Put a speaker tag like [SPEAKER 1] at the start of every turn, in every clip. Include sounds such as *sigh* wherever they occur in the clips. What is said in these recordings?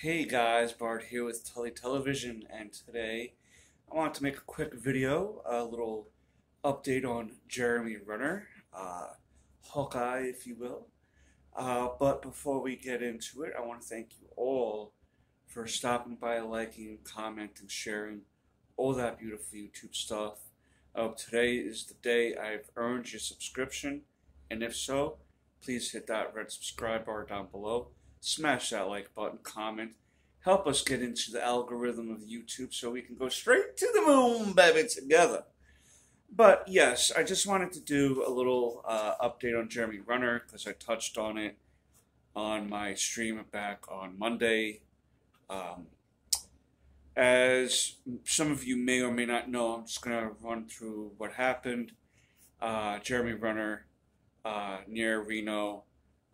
[SPEAKER 1] Hey guys, Bart here with Tully Television, and today I want to make a quick video, a little update on Jeremy Renner, uh, Hawkeye, if you will. Uh, but before we get into it, I want to thank you all for stopping by, liking, commenting, sharing, all that beautiful YouTube stuff. Uh, today is the day I've earned your subscription, and if so, please hit that red subscribe bar down below smash that like button, comment, help us get into the algorithm of YouTube so we can go straight to the moon, baby, together. But yes, I just wanted to do a little uh, update on Jeremy Renner because I touched on it on my stream back on Monday. Um, as some of you may or may not know, I'm just going to run through what happened. Uh, Jeremy Renner uh, near Reno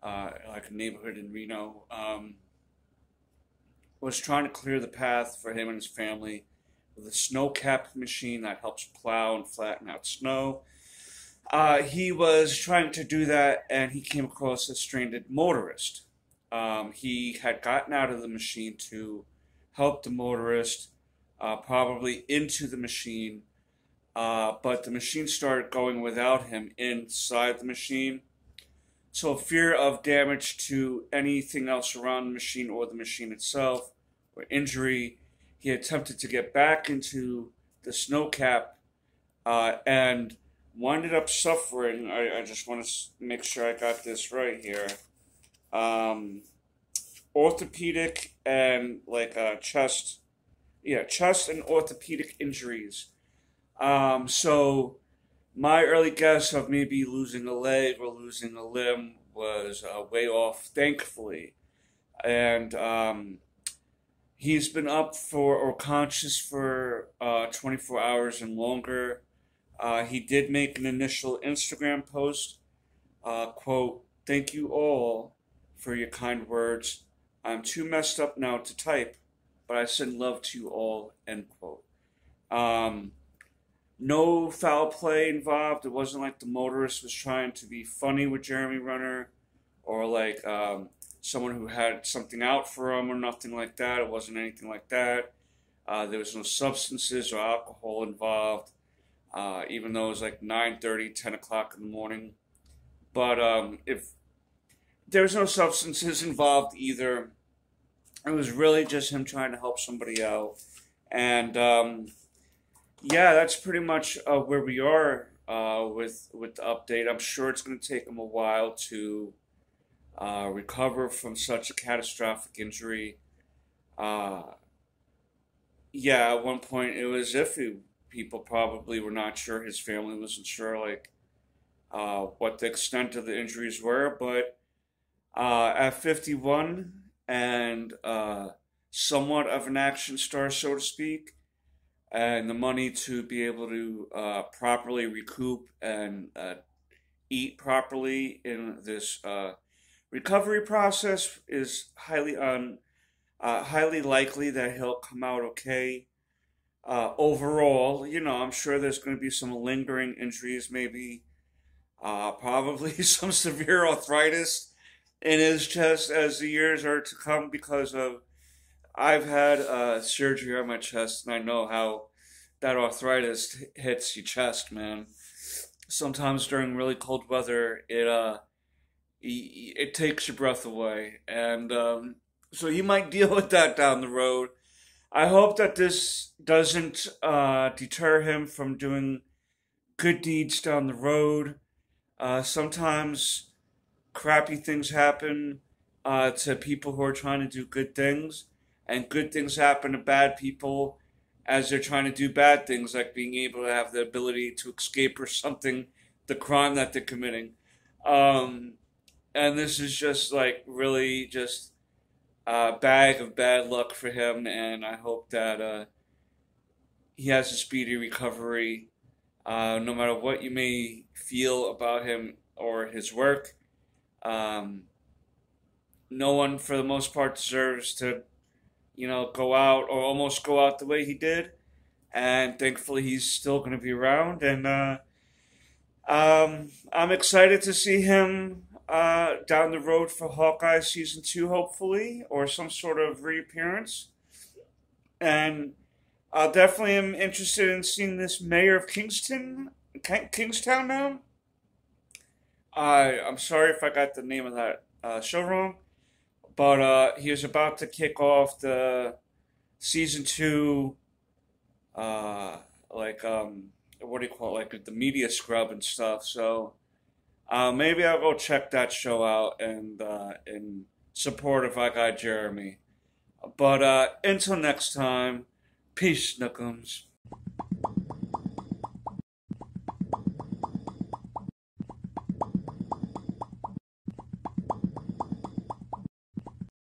[SPEAKER 1] uh, like a neighborhood in Reno, um, was trying to clear the path for him and his family with a snow capped machine that helps plow and flatten out snow. Uh, he was trying to do that and he came across a stranded motorist. Um, he had gotten out of the machine to help the motorist, uh, probably into the machine, uh, but the machine started going without him inside the machine. So fear of damage to anything else around the machine or the machine itself, or injury, he attempted to get back into the snow cap uh, and winded up suffering. I, I just want to make sure I got this right here. Um, orthopedic and like uh, chest, yeah, chest and orthopedic injuries. Um, so my early guess of maybe losing a leg or losing a limb was uh, way off, thankfully. And um, he's been up for or conscious for uh, 24 hours and longer. Uh, he did make an initial Instagram post, uh, quote, Thank you all for your kind words. I'm too messed up now to type, but I send love to you all, end quote. Um, no foul play involved. It wasn't like the motorist was trying to be funny with Jeremy Renner or like um, someone who had something out for him or nothing like that. It wasn't anything like that. Uh, there was no substances or alcohol involved, uh, even though it was like 9.30, 10 o'clock in the morning. But um, if there was no substances involved either, it was really just him trying to help somebody out. And um, yeah, that's pretty much uh, where we are uh, with with the update. I'm sure it's going to take him a while to uh, recover from such a catastrophic injury. Uh, yeah, at one point it was iffy. People probably were not sure. His family wasn't sure, like uh, what the extent of the injuries were. But uh, at 51 and somewhat of an action star, so to speak and the money to be able to uh, properly recoup and uh, eat properly in this uh, recovery process is highly un, uh, highly likely that he'll come out okay. Uh, overall, you know, I'm sure there's going to be some lingering injuries, maybe uh, probably *laughs* some severe arthritis in his chest as the years are to come because of I've had uh, surgery on my chest, and I know how that arthritis hits your chest, man. Sometimes during really cold weather, it uh, it takes your breath away, and um, so you might *laughs* deal with that down the road. I hope that this doesn't uh, deter him from doing good deeds down the road. Uh, sometimes crappy things happen uh, to people who are trying to do good things and good things happen to bad people as they're trying to do bad things, like being able to have the ability to escape or something, the crime that they're committing. Um, and this is just like really just a bag of bad luck for him. And I hope that uh, he has a speedy recovery. Uh, no matter what you may feel about him or his work, um, no one, for the most part, deserves to you know, go out or almost go out the way he did. And thankfully, he's still going to be around. And uh, um, I'm excited to see him uh, down the road for Hawkeye season two, hopefully, or some sort of reappearance. And I definitely am interested in seeing this mayor of Kingston, Kingstown now. I I'm sorry if I got the name of that uh, show wrong, but uh, he was about to kick off the season two, uh, like um, what do you call it, like the media scrub and stuff. So uh, maybe I'll go check that show out and uh, in support of our guy Jeremy. But uh, until next time, peace, Nookums.